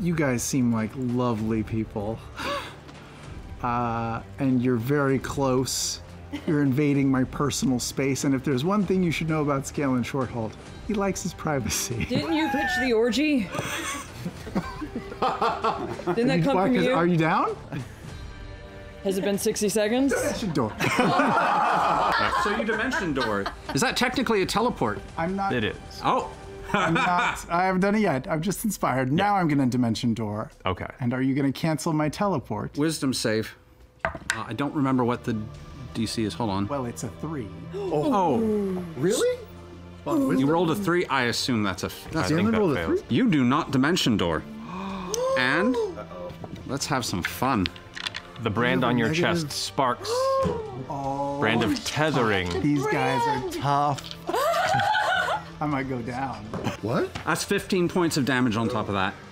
you guys seem like lovely people. Uh, and you're very close. You're invading my personal space. And if there's one thing you should know about Scanlan Shorthalt, he likes his privacy. Didn't you pitch the orgy? Didn't that come Why, from 'cause- you? Are you down? Has it been 60 seconds? Dimension Door. So you dimension door. Is that technically a teleport? I'm not. It is. Oh, I'm not. I haven't done it yet. I'm just inspired. Now I'm gonna dimension door. Okay. And are you gonna cancel my teleport? wisdom save. Uh, I don't remember what the DC is. Hold on. Well, it's a three. Oh, Really? you rolled a three. I assume that's a. That's I think that rolled a fails. three? You do not dimension door. And let's have some fun. The brand on your negative- chest sparks. brand of tethering. These guys are tough. I might go down. What? That's 15 points of damage on top of that.